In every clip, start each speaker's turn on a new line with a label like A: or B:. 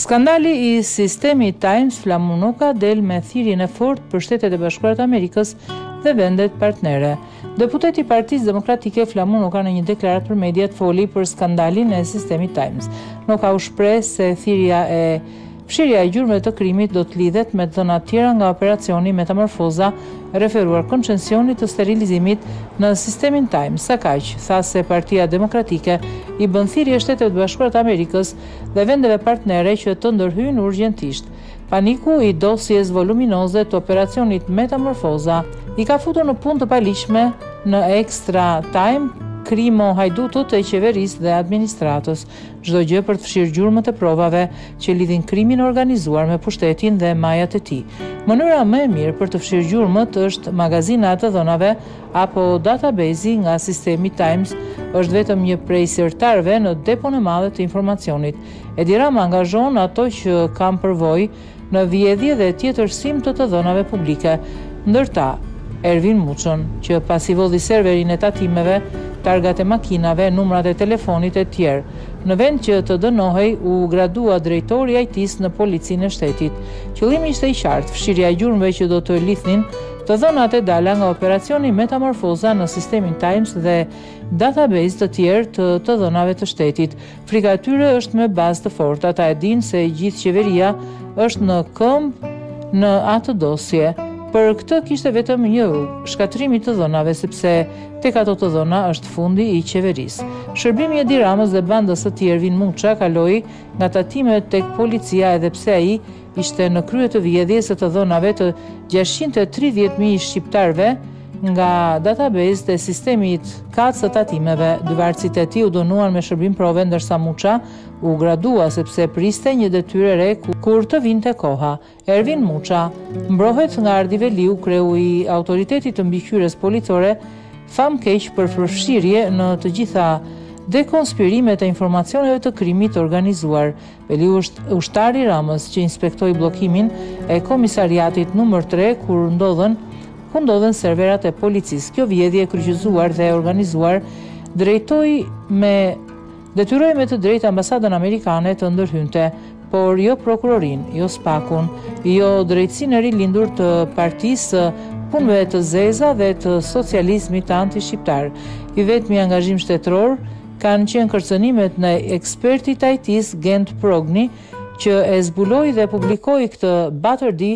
A: Skandali i sistemit TIMS, Flamur Noka del me thirrjen e fortë për Shtetet e Bashkuara të Amerikës dhe vendet partnere. Deputeti i Partisë Demokratike Flamur Noka në një deklaratë për mediat foli për skandalin e sistemit TIMS. Noka u shpreh se thirrja e Fshirja e gjurmëve të krimit do të lidhet me të dhëna të tjera nga operacioni Metamorfoza referuar koncensionit të sterilizimit në sistemin TIMS, sakaq tha se Partia Demokratike i bën thirrje Shteteve të Bashkuara të Amerikës dhe vendeve partnere që të ndërhyjnë urgjentisht. Paniku i dosjes voluminoze të operacionit Metamorfoza i ka futur në punë të paligjshme në Extra Time krimo-hajdutët e qeverisë dhe administratës. Çdo gjë për të fshirë gjurmët e provave që lidhin krimin e organizuar me pushtetin dhe majat e tij. Mënyra më e mirë për të fshirë gjurmët është magazina e të dhënave apo database-i nga sistemi TIMS është vetëm një prej sirtarëve në depon e madhe të informacionit. Edi Rama angazhon ato që kanë përvojë në vjedhje dhe tjetërsim të të dhënave publike, ndër ta, Ervin Muçën, që pasi vodhi serverin e tatimeve, targat e makinave, numrat e telefonit etj. Në vend që të dënohej, u gradua drejtor i IT-së në Policinë e Shtetit. Qëllimi ishte i qartë, fshirja e gjurmëve që do të lidhnin të dhënat e dala nga operacioni Metamorfoza në sistemin TIMS dhe database të tjerë të të dhënave të shtetit, Frika e tyre është me bazë të fortë, ata e dinë se e gjithë qeveria është në këmbë në atë dosje. Për këtë kishte vetëm një rrugë, shkatërrimi i të dhënave, sepse tek ato të dhëna është fundi i qeverisë. Shërbimi i Edi Ramës dhe bandës së tij Ervin Muça kaloi nga tatimet tek policia edhe pse ai ishte në krye të vjedhjes së të dhënave të gjashtëqind e tridhjetë mijë shqiptarëve nga database-t e sistemit CATS të tatimeve. Dy vartësit e tij u dënuan me shërbim prove ndërsa Muça u gradua sepse priste një detyrë e re kur të vinte koha. Ervin Muça mbrohet nga Ardi Veliu, kreu i Autoritetit të Mbikëqyrjes Policore, famëkeq për përfshirje në të gjitha dekonspirimet e informacioneve të krimit të organizuar. Veliu është ushtar i Ramës që inspektoi bllokimin e komisariatit numër tre kur ndodhen ku ndodhen serverat e policisë. Kjo vjedhje e kryqëzuar dhe e organizuar drejtoi me detyroi me të drejtë ambasadën amerikane të ndërhynte, por jo prokurorinë, jo SPAK-un, jo drejtësinë e rilindur të partisë punëve të zeza dhe të socializmit të antishqiptar. I vetmi angazhim shtetëror Kanë qenë kërcënimet ndaj ekspertit të IT-së Gent Progni që e zbuloi dhe publikoi këtë batërdi,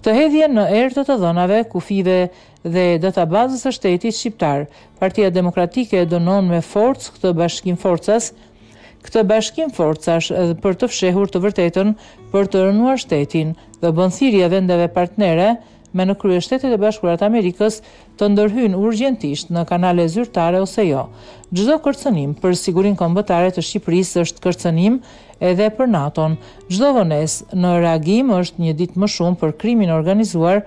A: këtë hedhje në erë të të dhënave, kufijve dhe databazës së shtetit shqiptar. Partia Demokratike dënon me forcë këtë bashkim forcas, këtë bashkim forcash për të fshehur të vërtetën, për të rënuar shtetin dhe bën thirrje vendeve partnere, me në krye Shtetet e Bashkuara të Amerikës, të ndërhyjnë urgjentisht në kanale zyrtare ose jo. Çdo kërcënim për sigurinë kombëtare të Shqipërisë është kërcënim edhe për NATO-n. Çdo vonesë në reagim është një ditë më shumë për krimin e organizuar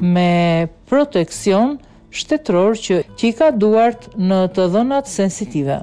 A: me proteksion shtetëror që që i ka duart në të dhënat sensitive.